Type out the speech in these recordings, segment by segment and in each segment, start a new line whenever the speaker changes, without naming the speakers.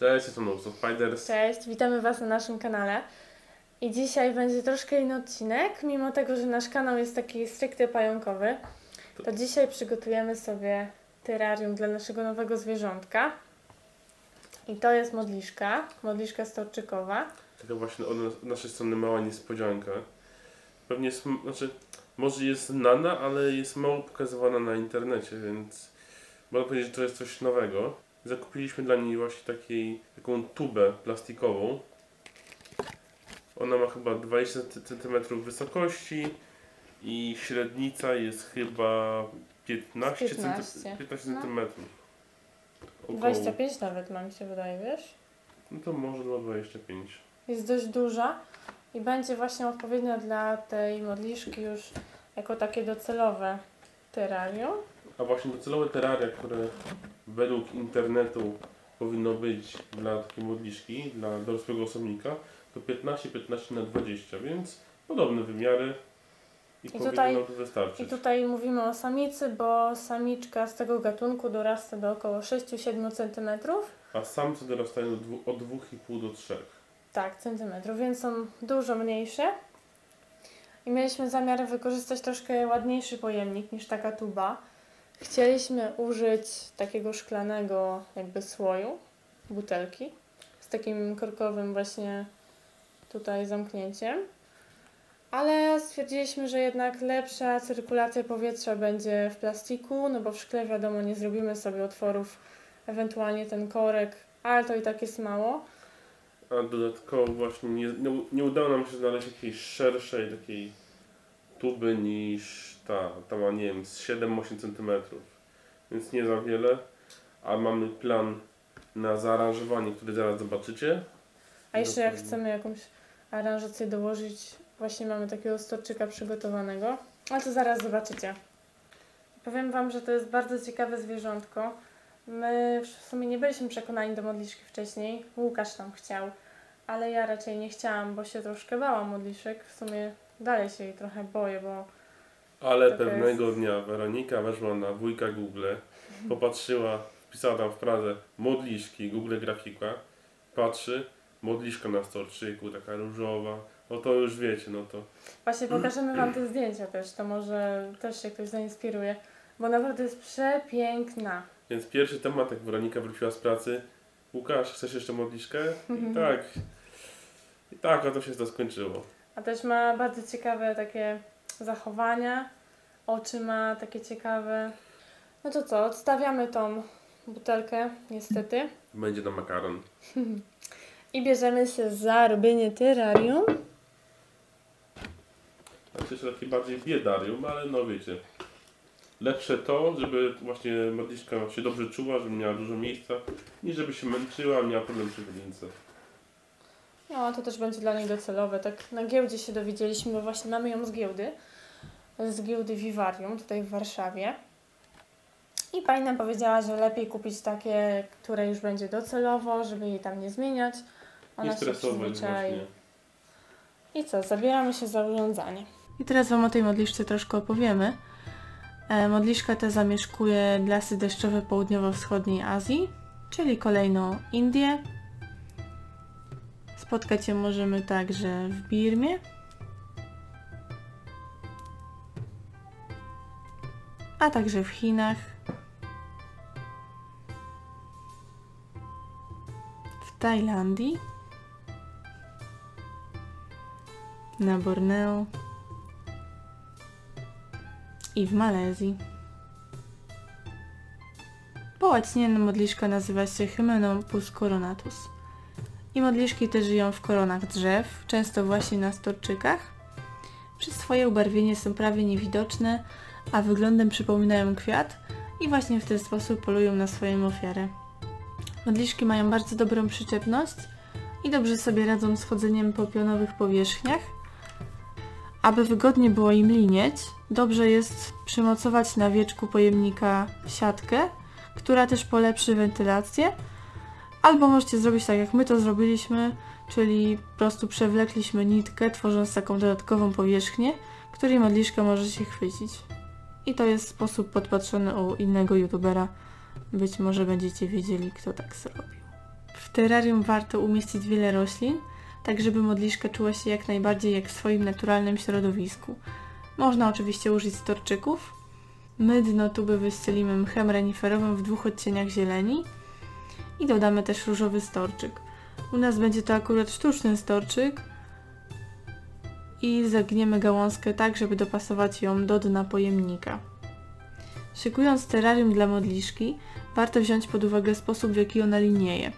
Cześć, jestem Uso Spiders.
Cześć, witamy Was na naszym kanale. I dzisiaj będzie troszkę inny odcinek, mimo tego, że nasz kanał jest taki stricte pająkowy, to dzisiaj przygotujemy sobie terrarium dla naszego nowego zwierzątka. I to jest modliszka, modliszka storczykowa.
Taka właśnie od nas- od naszej strony mała niespodzianka. Pewnie jest, znaczy, może jest znana, ale jest mało pokazywana na internecie, więc można powiedzieć, że to jest coś nowego. Zakupiliśmy dla niej właśnie takiej, taką tubę plastikową. Ona ma chyba 20 cm wysokości i średnica jest chyba 15,
15.
cm. 15
No.
cm. Około.
25 nawet mam się wydaje, wiesz?
No to może no 25.
Jest dość duża i będzie właśnie odpowiednia dla tej modliszki już jako takie docelowe terrarium.
A właśnie docelowe terraria, które według internetu powinno być dla takiej modliszki, dla dorosłego osobnika, to 15-15 na 20, więc podobne wymiary i, powinno
tutaj-
nam to wystarczyć.
I tutaj mówimy o samicy, bo samiczka z tego gatunku dorasta do około 6-7 cm.
A samce dorastają do od 2,5 do 3.
Tak, centymetrów, więc są dużo mniejsze. I mieliśmy zamiar wykorzystać troszkę ładniejszy pojemnik niż taka tuba. Chcieliśmy użyć takiego szklanego jakby słoju, butelki, z takim korkowym właśnie tutaj zamknięciem. Ale stwierdziliśmy, że jednak lepsza cyrkulacja powietrza będzie w plastiku, no bo w szkle wiadomo nie zrobimy sobie otworów, ewentualnie ten korek, ale to i tak jest mało.
A dodatkowo właśnie nie, nie, udało nam się znaleźć jakiejś szerszej takiej tuby niż ta. Ta ma, nie wiem, z 7-8 cm. Więc nie za wiele. A mamy plan na zaaranżowanie, który zaraz zobaczycie.
A jeszcze jak chcemy jakąś aranżację dołożyć, właśnie mamy takiego storczyka przygotowanego, ale to zaraz zobaczycie. Powiem Wam, że to jest bardzo ciekawe zwierzątko. My w sumie nie byliśmy przekonani do modliszki wcześniej. Łukasz tam chciał, ale ja raczej nie chciałam, bo się troszkę bałam modliszek. W sumie dalej się jej trochę boję, bo
Ale pewnego dnia Weronika weszła na wujka Google, popatrzyła, wpisała tam w Pradze modliszki, Google grafika, patrzy, modliszka na storczyku, taka różowa, no to już wiecie, no to
właśnie pokażemy Wam te zdjęcia też, to może też się ktoś zainspiruje, bo naprawdę jest przepiękna.
Więc pierwszy temat, jak Weronika wróciła z pracy, Łukasz, chcesz jeszcze modliszkę? I tak, i tak, a to się to skończyło.
A też ma bardzo ciekawe takie zachowania. Oczy ma takie ciekawe. No to co, odstawiamy tą butelkę, niestety.
Będzie na makaron.
I bierzemy się za robienie terrarium.
Znaczy jest taki bardziej biedarium, ale no wiecie. Lepsze to, żeby właśnie modliszka się dobrze czuła, żeby miała dużo miejsca, niż żeby się męczyła, miała problem przy wodnicy.
No, to też będzie dla niej docelowe. Tak na giełdzie się dowiedzieliśmy, bo właśnie mamy ją z giełdy. Z giełdy Vivarium tutaj w Warszawie. I pani nam powiedziała, że lepiej kupić takie, które już będzie docelowo, żeby jej tam nie zmieniać. Ona
Nie
się przyzwyczai.
właśnie.
I co, zabieramy się za urządzanie. I teraz Wam o tej modliszce troszkę opowiemy. E, Modliszka ta zamieszkuje lasy deszczowe południowo-wschodniej Azji, czyli kolejno Indie. Spotkać ją możemy także w Birmie. A także w Chinach. W Tajlandii. Na Borneo i w Malezji. Po łacinie modliszka nazywa się Hymenopus coronatus. I modliszki te żyją w koronach drzew, często właśnie na storczykach. Przez swoje ubarwienie są prawie niewidoczne, a wyglądem przypominają kwiat i właśnie w ten sposób polują na swoją ofiarę. Modliszki mają bardzo dobrą przyczepność i dobrze sobie radzą z chodzeniem po pionowych powierzchniach, aby wygodnie było im linieć, dobrze jest przymocować na wieczku pojemnika siatkę, która też polepszy wentylację, albo możecie zrobić tak jak my to zrobiliśmy, czyli po prostu przewlekliśmy nitkę, tworząc taką dodatkową powierzchnię, której modliszka może się chwycić. I to jest sposób podpatrzony u innego youtubera. Być może będziecie wiedzieli, kto tak zrobił. W terrarium warto umieścić wiele roślin, tak żeby modliszka czuła się jak najbardziej jak w swoim naturalnym środowisku. Można oczywiście użyć storczyków. My dno tuby wyścielimy mchem reniferowym w dwóch odcieniach zieleni i dodamy też różowy storczyk. U nas będzie to akurat sztuczny storczyk i zagniemy gałązkę tak, żeby dopasować ją do dna pojemnika. Szykując terrarium dla modliszki, warto wziąć pod uwagę sposób, w jaki ona linieje.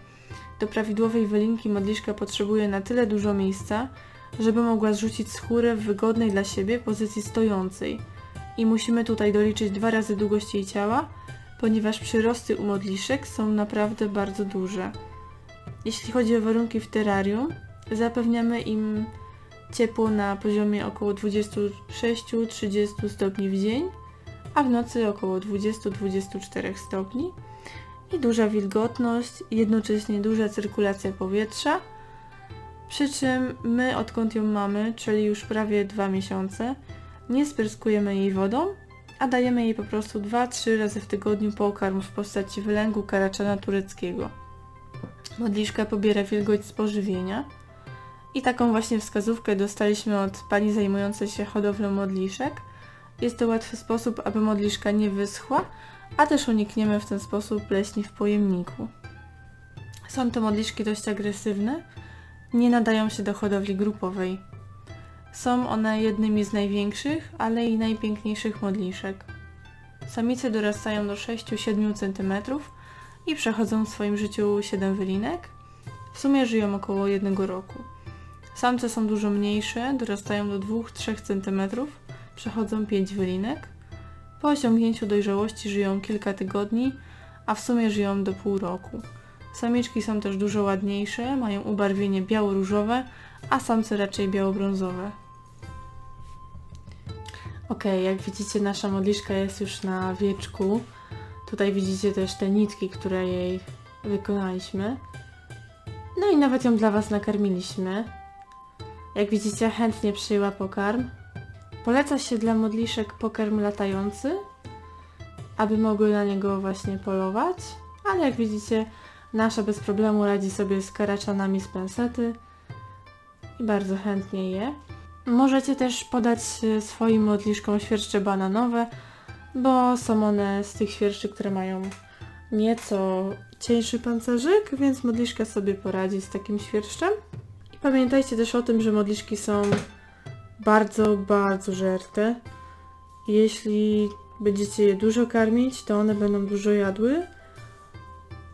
Do prawidłowej wylinki modliszka potrzebuje na tyle dużo miejsca, żeby mogła zrzucić skórę w wygodnej dla siebie pozycji stojącej. I musimy tutaj doliczyć dwa razy długość jej ciała, ponieważ przyrosty u modliszek są naprawdę bardzo duże. Jeśli chodzi o warunki w terrarium, zapewniamy im ciepło na poziomie około 26-30 stopni w dzień, a w nocy około 20-24 stopni i duża wilgotność, jednocześnie duża cyrkulacja powietrza. Przy czym my, odkąd ją mamy, czyli już prawie dwa miesiące, nie spryskujemy jej wodą, a dajemy jej po prostu 2-3 razy w tygodniu pokarm w postaci wylęgu karaczana tureckiego. Modliszka pobiera wilgoć z pożywienia i taką właśnie wskazówkę dostaliśmy od pani zajmującej się hodowlą modliszek. Jest to łatwy sposób, aby modliszka nie wyschła, a też unikniemy w ten sposób pleśni w pojemniku. Są to modliszki dość agresywne, nie nadają się do hodowli grupowej. Są one jednymi z największych, ale i najpiękniejszych modliszek. Samice dorastają do 6-7 cm i przechodzą w swoim życiu 7 wylinek. W sumie żyją około 1 roku. Samce są dużo mniejsze, dorastają do 2-3 cm, przechodzą 5 wylinek. Po osiągnięciu dojrzałości żyją kilka tygodni, a w sumie żyją do pół roku. Samiczki są też dużo ładniejsze, mają ubarwienie biało-różowe, a samce raczej biało-brązowe. Ok, jak widzicie nasza modliszka jest już na wieczku. Tutaj widzicie też te nitki, które jej wykonaliśmy. No i nawet ją dla Was nakarmiliśmy. Jak widzicie chętnie przyjęła pokarm. Poleca się dla modliszek pokarm latający, aby mogły na niego właśnie polować, ale jak widzicie nasza bez problemu radzi sobie z karaczanami z pensety i bardzo chętnie je. Możecie też podać swoim modliszkom świerszcze bananowe, bo są one z tych świerszczy, które mają nieco cieńszy pancerzyk, więc modliszka sobie poradzi z takim świerszczem. I pamiętajcie też o tym, że modliszki są bardzo, bardzo żerte. Jeśli będziecie je dużo karmić, to one będą dużo jadły,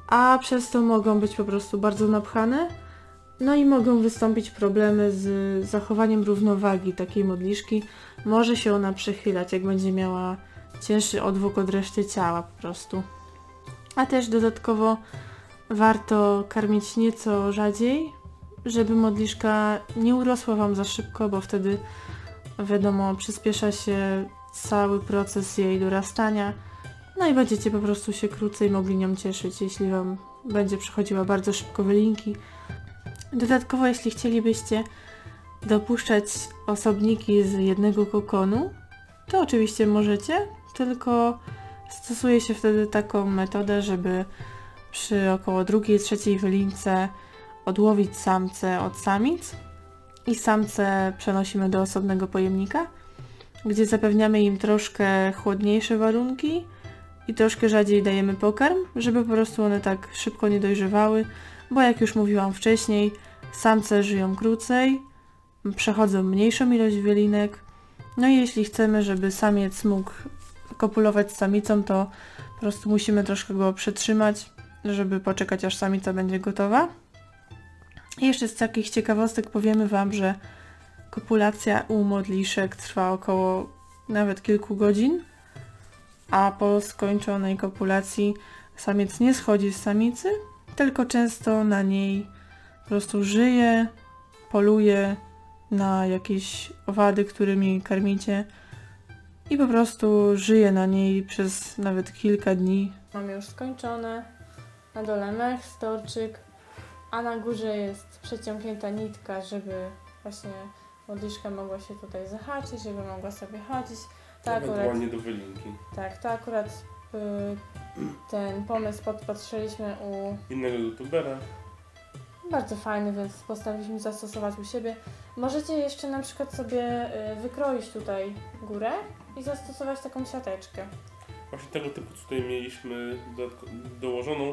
a przez to mogą być po prostu bardzo napchane. No i mogą wystąpić problemy z zachowaniem równowagi takiej modliszki. Może się ona przechylać, jak będzie miała cięższy odwłok od reszty ciała po prostu. A też dodatkowo warto karmić nieco rzadziej, żeby modliszka nie urosła Wam za szybko, bo wtedy wiadomo, przyspiesza się cały proces jej dorastania. No i będziecie po prostu się krócej mogli nią cieszyć, jeśli Wam będzie przychodziła bardzo szybko wylinki. Dodatkowo, jeśli chcielibyście dopuszczać osobniki z jednego kokonu, to oczywiście możecie, tylko stosuje się wtedy taką metodę, żeby przy około drugiej, trzeciej wylince odłowić samce od samic i samce przenosimy do osobnego pojemnika, gdzie zapewniamy im troszkę chłodniejsze warunki i troszkę rzadziej dajemy pokarm, żeby po prostu one tak szybko nie dojrzewały, bo jak już mówiłam wcześniej, samce żyją krócej, przechodzą mniejszą ilość wylinek, no i jeśli chcemy, żeby samiec mógł kopulować z samicą, to po prostu musimy troszkę go przetrzymać, żeby poczekać aż samica będzie gotowa. I jeszcze z takich ciekawostek powiemy Wam, że kopulacja u modliszek trwa około nawet kilku godzin, a po skończonej kopulacji samiec nie schodzi z samicy, tylko często na niej po prostu żyje, poluje na jakieś owady, którymi karmicie i po prostu żyje na niej przez nawet kilka dni. Mam już skończone. Na dole mech, storczyk, a na górze jest przeciągnięta nitka, żeby właśnie modliszka mogła się tutaj zahaczyć, żeby mogła sobie chodzić. To akurat,
Ewentualnie do wylinki.
tak, to akurat y, ten pomysł podpatrzyliśmy u
Innego youtubera.
Bardzo fajny, więc postanowiliśmy zastosować u siebie. Możecie jeszcze na przykład sobie y, wykroić tutaj górę i zastosować taką siateczkę.
Właśnie tego typu tutaj mieliśmy dołożoną,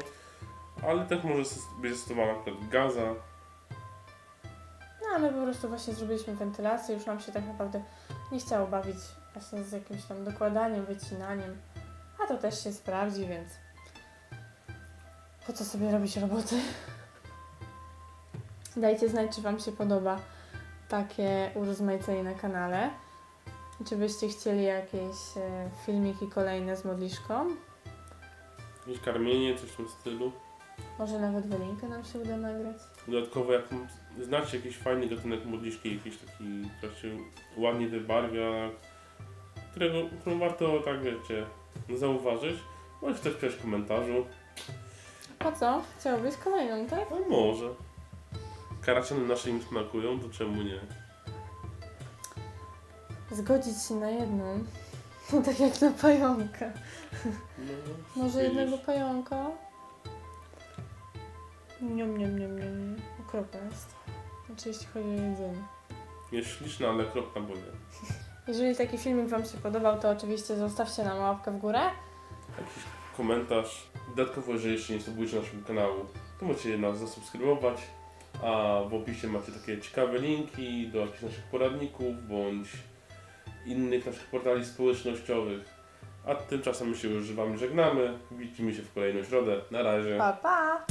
ale też może być zastosowana na przykład gaza.
No a my po prostu właśnie zrobiliśmy wentylację, już nam się tak naprawdę nie chciało bawić właśnie z jakimś tam dokładaniem, wycinaniem. To też się sprawdzi, więc po co sobie robić roboty? Dajcie znać, czy Wam się podoba takie urozmaicenie na kanale. Czy byście chcieli jakieś e, filmiki kolejne z modliszką?
Jakieś karmienie, coś w tym stylu.
Może nawet wylinkę nam się uda nagrać.
Dodatkowo jak znacie jakiś fajny gatunek modliszki, jakiś taki, który się ładnie wybarwia, którego, którą warto, tak wiecie, zauważyć, możecie też pisać w komentarzu.
Po co? Chciałbyś kolejną, tak?
No może. Karaczany nasze im smakują, to czemu nie?
Zgodzić się na jedną. No tak jak na pająka.
No,
Może
widzisz.
jednego pająka? Niom, niom, niom, niom. Okropne jest. Znaczy jeśli chodzi o jedzenie.
Jest śliczna, ale okropna bo nie.
Jeżeli taki filmik Wam się podobał, to oczywiście zostawcie nam łapkę w górę.
Jakiś komentarz. Dodatkowo, jeżeli jeszcze nie subujecie naszego kanału, to możecie nas zasubskrybować. A w opisie macie takie ciekawe linki do jakichś naszych poradników bądź innych naszych portali społecznościowych. A tymczasem my się już z Wami żegnamy. Widzimy się w kolejną środę. Na razie.
Pa, pa!